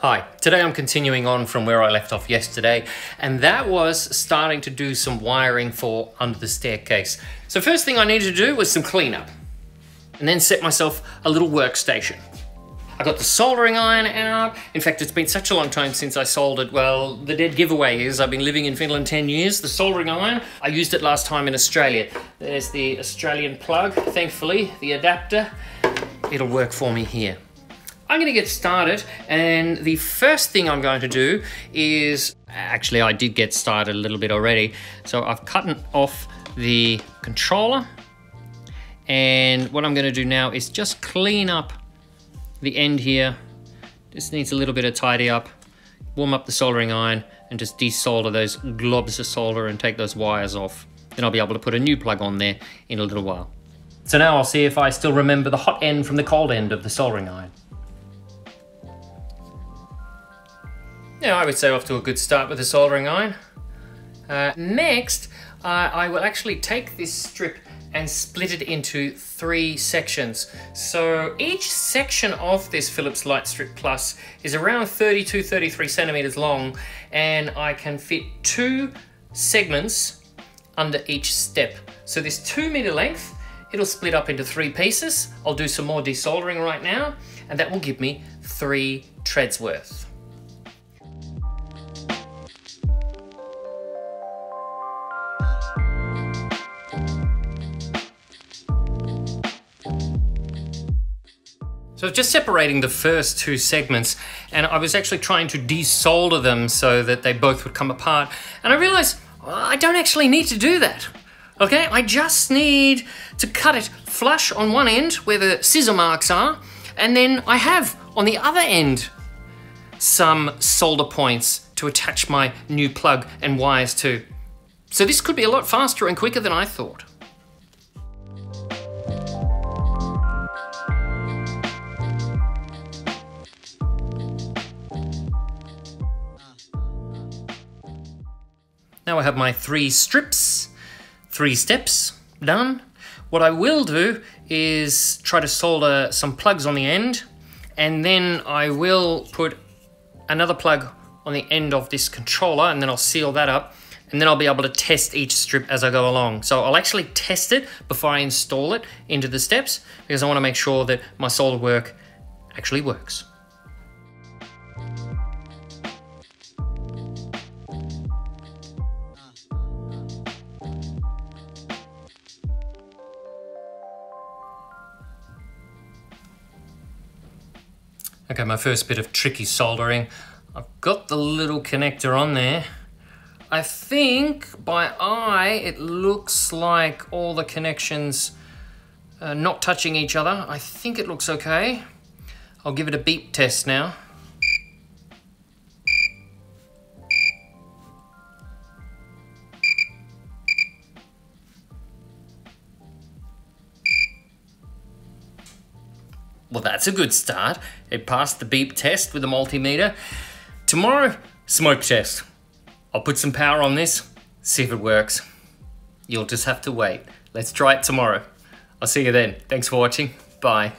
Hi, today I'm continuing on from where I left off yesterday, and that was starting to do some wiring for under the staircase. So first thing I needed to do was some cleanup, and then set myself a little workstation. I got the soldering iron out. In fact, it's been such a long time since I soldered. Well, the dead giveaway is I've been living in Finland 10 years. The soldering iron, I used it last time in Australia. There's the Australian plug, thankfully, the adapter. It'll work for me here. I'm going to get started and the first thing I'm going to do is actually I did get started a little bit already. So I've cut off the controller and what I'm going to do now is just clean up the end here. Just needs a little bit of tidy up warm up the soldering iron and just desolder those globs of solder and take those wires off. Then I'll be able to put a new plug on there in a little while. So now I'll see if I still remember the hot end from the cold end of the soldering iron Yeah, I would say off to a good start with the soldering iron. Uh, next, uh, I will actually take this strip and split it into three sections. So each section of this Philips Lightstrip Plus is around 32, 33 centimeters long, and I can fit two segments under each step. So this two meter length, it'll split up into three pieces. I'll do some more desoldering right now, and that will give me three treads worth. So just separating the first two segments and I was actually trying to desolder them so that they both would come apart. And I realized well, I don't actually need to do that. Okay, I just need to cut it flush on one end where the scissor marks are, and then I have on the other end some solder points to attach my new plug and wires to. So this could be a lot faster and quicker than I thought. Now I have my three strips, three steps done. What I will do is try to solder some plugs on the end and then I will put another plug on the end of this controller and then I'll seal that up and then I'll be able to test each strip as I go along. So I'll actually test it before I install it into the steps because I want to make sure that my solder work actually works. Okay, my first bit of tricky soldering. I've got the little connector on there. I think by eye it looks like all the connections not touching each other. I think it looks okay. I'll give it a beep test now. Well, that's a good start. It passed the beep test with a multimeter. Tomorrow, smoke test. I'll put some power on this, see if it works. You'll just have to wait. Let's try it tomorrow. I'll see you then. Thanks for watching. Bye.